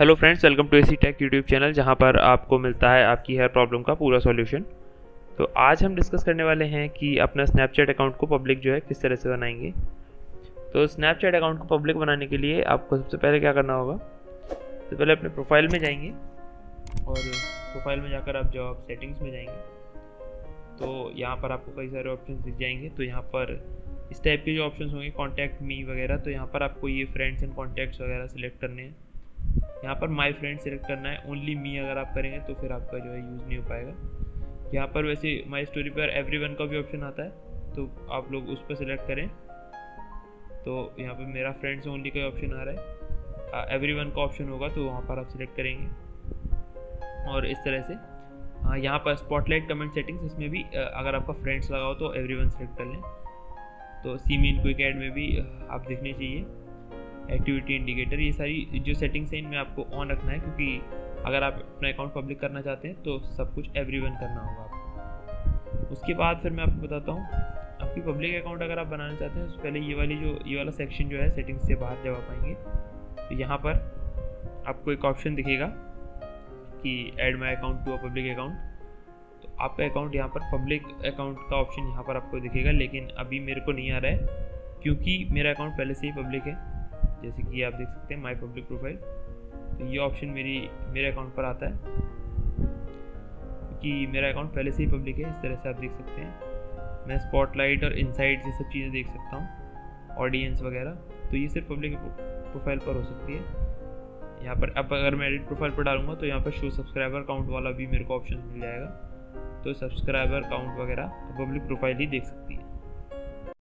Hello friends welcome to AC tech YouTube channel जहाँ पर आपको मिलता है आपकी हर प्रॉब्लम का पूरा सॉल्यूशन तो आज हम डिस्कस करने वाले हैं कि अपना स्नैपचैट अकाउंट को पब्लिक जो है किस तरह से बनाएँगे। तो स्नैपचैट अकाउंट को पब्लिक बनाने के लिए आपको सबसे पहले क्या करना होगा? तो पहले अपने प्रोफ़ाइल में जाएँगे और प्रोफ़ाइल में जाकर आप जब सेटिंग्स में जाएँगे। तो यहाँ पर आपको कई सारे ऑप्शन दिख जाएँगे। तो यहाँ पर इस टाइप के जो ऑप्शन होंगे कॉन्टैक्ट मी वगैरह तो यहाँ पर आपको ये फ्रेंड्स एंड कॉन्टैक्ट्स वगैरह सेलेक्ट करने हैं। यहाँ पर माई फ्रेंड सेलेक्ट करना है ओनली मी अगर आप करेंगे तो फिर आपका जो है यूज़ नहीं हो पाएगा। यहाँ पर वैसे माई स्टोरी पर एवरी वन का भी ऑप्शन आता है तो आप लोग उस पर सिलेक्ट करें। तो यहाँ पर मेरा फ्रेंड्स ओनली का ऑप्शन आ रहा है। एवरी वन का ऑप्शन होगा तो वहाँ पर आप सिलेक्ट करेंगे। और इस तरह से। हाँ यहाँ पर स्पॉटलाइट कमेंट सेटिंग्स इसमें भी अगर आपका फ्रेंड्स लगा हो तो एवरी वन सेलेक्ट कर लें। तो सी मीन क्विक एड में भी आप दिखने चाहिए। एक्टिविटी इंडिकेटर ये सारी जो सेटिंग्स हैं, इनमें आपको ऑन रखना है, क्योंकि अगर आप अपना अकाउंट पब्लिक करना चाहते हैं तो सब कुछ एवरी करना होगा आपको। उसके बाद फिर मैं आपको बताता हूँ, आपकी पब्लिक अकाउंट अगर आप बनाना चाहते हैं तो पहले ये वाली जो, ये वाला सेक्शन जो है सेटिंग्स से बाहर जब आप आएँगे तो यहाँ पर आपको एक ऑप्शन दिखेगा कि add my account to a public account तो आपका अकाउंट यहाँ पर पब्लिक अकाउंट का ऑप्शन यहाँ पर आपको दिखेगा, लेकिन अभी मेरे को नहीं आ रहा है, क्योंकि मेरा अकाउंट पहले से ही पब्लिक है। जैसे कि आप देख सकते हैं माई पब्लिक प्रोफ़ाइल तो ये ऑप्शन मेरी, मेरे अकाउंट पर आता है। क्योंकि मेरा अकाउंट पहले से ही पब्लिक है, इस तरह से आप देख सकते हैं। मैं स्पॉटलाइट और इनसाइट ये सब चीज़ें देख सकता हूँ ऑडियंस वगैरह। तो ये सिर्फ़ पब्लिक प्रोफ़ाइल पर हो सकती है। यहाँ पर अब अगर मैं एडिट प्रोफ़ाइल पर डालूँगा तो यहाँ पर शो सब्सक्राइबर काउंट वाला भी मेरे को ऑप्शन मिल जाएगा। तो सब्सक्राइबर काउंट वगैरह पब्लिक प्रोफ़ाइल ही देख सकती है।